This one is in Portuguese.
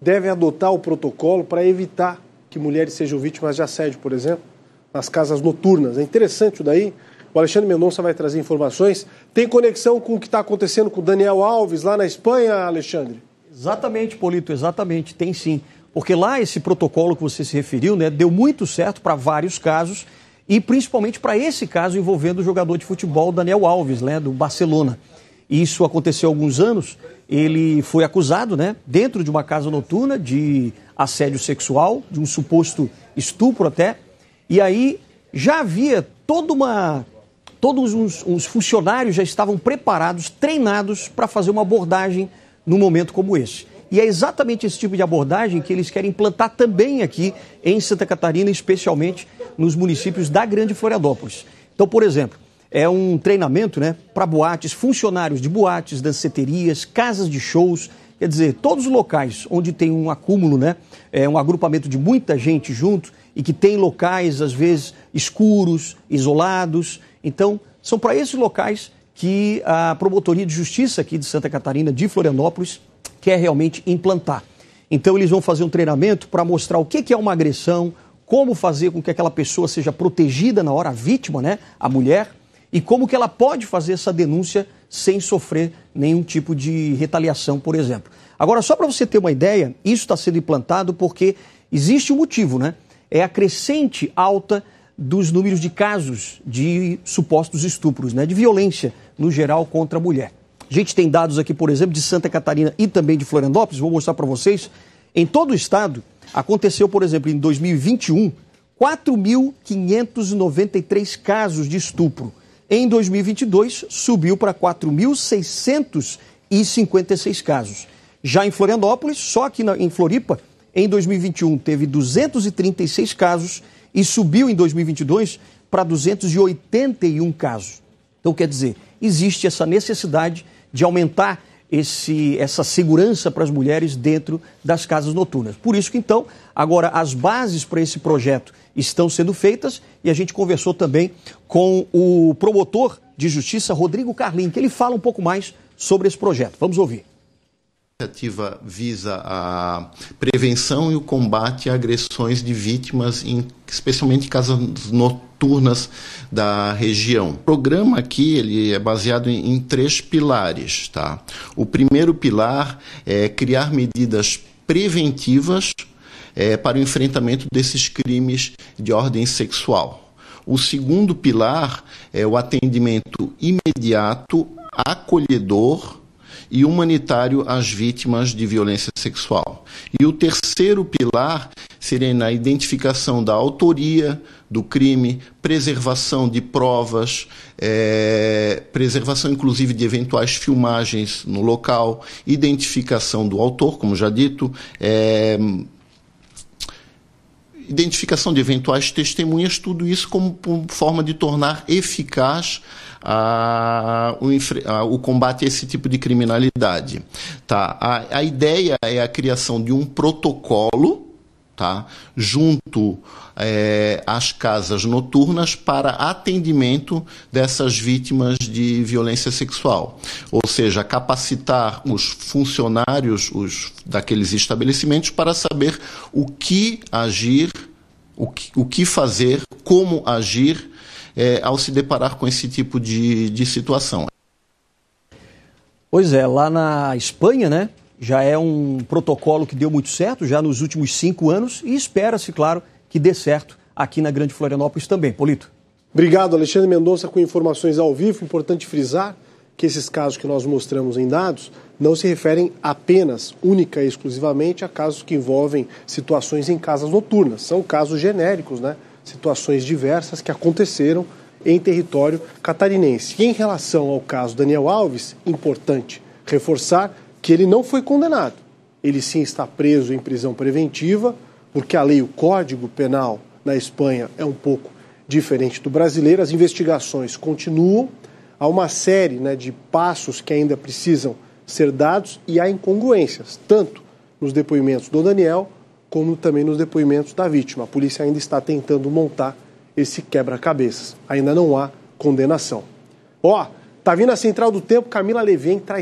devem adotar o protocolo para evitar que mulheres sejam vítimas de assédio, por exemplo, nas casas noturnas. É interessante isso daí. O Alexandre Mendonça vai trazer informações. Tem conexão com o que está acontecendo com o Daniel Alves lá na Espanha, Alexandre? Exatamente, Polito, exatamente. Tem sim. Porque lá esse protocolo que você se referiu, né, deu muito certo para vários casos e principalmente para esse caso envolvendo o jogador de futebol Daniel Alves, né, do Barcelona. Isso aconteceu há alguns anos. Ele foi acusado, né, dentro de uma casa noturna, de assédio sexual, de um suposto estupro até. E aí já havia toda uma. Todos os, os funcionários já estavam preparados, treinados para fazer uma abordagem num momento como esse. E é exatamente esse tipo de abordagem que eles querem implantar também aqui em Santa Catarina, especialmente nos municípios da Grande Florianópolis. Então, por exemplo, é um treinamento né, para boates, funcionários de boates, danceterias, casas de shows, quer dizer, todos os locais onde tem um acúmulo, né, é um agrupamento de muita gente junto e que tem locais, às vezes, escuros, isolados. Então, são para esses locais que a Promotoria de Justiça aqui de Santa Catarina, de Florianópolis, quer realmente implantar. Então, eles vão fazer um treinamento para mostrar o que é uma agressão, como fazer com que aquela pessoa seja protegida na hora, a vítima, né, a mulher, e como que ela pode fazer essa denúncia sem sofrer nenhum tipo de retaliação, por exemplo. Agora, só para você ter uma ideia, isso está sendo implantado porque existe um motivo, né? É a crescente alta dos números de casos de supostos estupros, né? De violência, no geral, contra a mulher. A gente tem dados aqui, por exemplo, de Santa Catarina e também de Florianópolis, vou mostrar para vocês. Em todo o estado, aconteceu, por exemplo, em 2021, 4.593 casos de estupro. Em 2022, subiu para 4.656 casos. Já em Florianópolis, só aqui na, em Floripa, em 2021 teve 236 casos e subiu em 2022 para 281 casos. Então, quer dizer, existe essa necessidade de aumentar esse, essa segurança para as mulheres dentro das casas noturnas. Por isso que, então, agora as bases para esse projeto estão sendo feitas e a gente conversou também com o promotor de justiça, Rodrigo Carlin, que ele fala um pouco mais sobre esse projeto. Vamos ouvir. Iniciativa visa a prevenção e o combate a agressões de vítimas, em, especialmente em casas noturnas da região. O programa aqui ele é baseado em, em três pilares. Tá? O primeiro pilar é criar medidas preventivas é, para o enfrentamento desses crimes de ordem sexual. O segundo pilar é o atendimento imediato, acolhedor e humanitário às vítimas de violência sexual. E o terceiro pilar seria na identificação da autoria do crime, preservação de provas, é, preservação inclusive de eventuais filmagens no local, identificação do autor, como já dito, é, identificação de eventuais testemunhas, tudo isso como forma de tornar eficaz a, o, a, o, combate a esse tipo de criminalidade. Tá? A, a ideia é a criação de um protocolo tá? junto é, às casas noturnas para atendimento dessas vítimas de violência sexual. Ou seja, capacitar os funcionários os, daqueles estabelecimentos para saber o que agir, o que, o que fazer, como agir é, ao se deparar com esse tipo de, de situação. Pois é, lá na Espanha, né? Já é um protocolo que deu muito certo já nos últimos cinco anos e espera-se, claro, que dê certo aqui na Grande Florianópolis também. Polito. Obrigado, Alexandre Mendonça, com informações ao vivo. Importante frisar que esses casos que nós mostramos em dados não se referem apenas, única e exclusivamente, a casos que envolvem situações em casas noturnas. São casos genéricos, né? Situações diversas que aconteceram em território catarinense. E em relação ao caso Daniel Alves, importante reforçar que ele não foi condenado. Ele sim está preso em prisão preventiva, porque a lei, o Código Penal na Espanha é um pouco diferente do brasileiro. As investigações continuam, há uma série né, de passos que ainda precisam ser dados e há incongruências, tanto nos depoimentos do Daniel como também nos depoimentos da vítima. A polícia ainda está tentando montar esse quebra-cabeças. Ainda não há condenação. Ó, tá vindo a Central do Tempo, Camila Levien traz